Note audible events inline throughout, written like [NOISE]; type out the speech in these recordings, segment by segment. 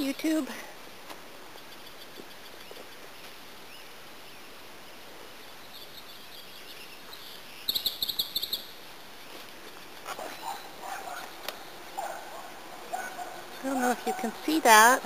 YouTube. I don't know if you can see that.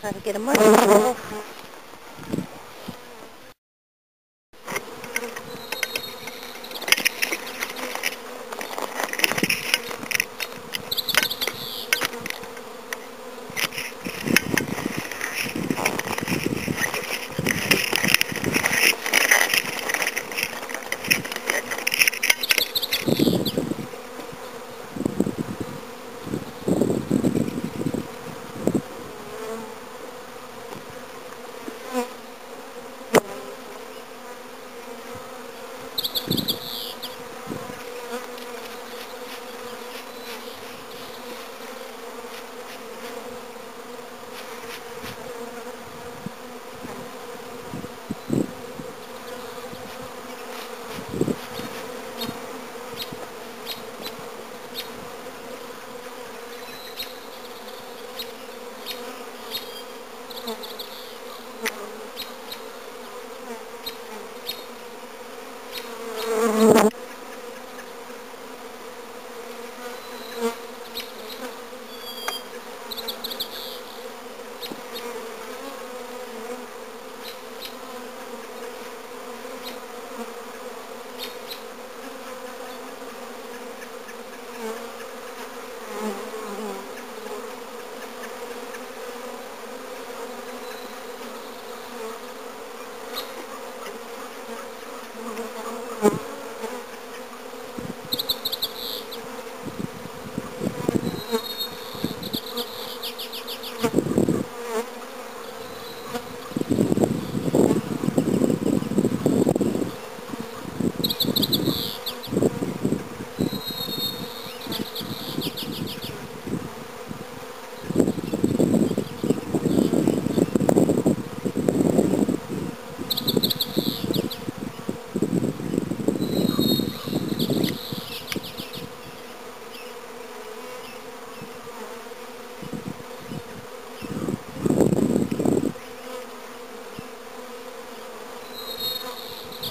Try to get a much.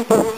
Oh, [LAUGHS]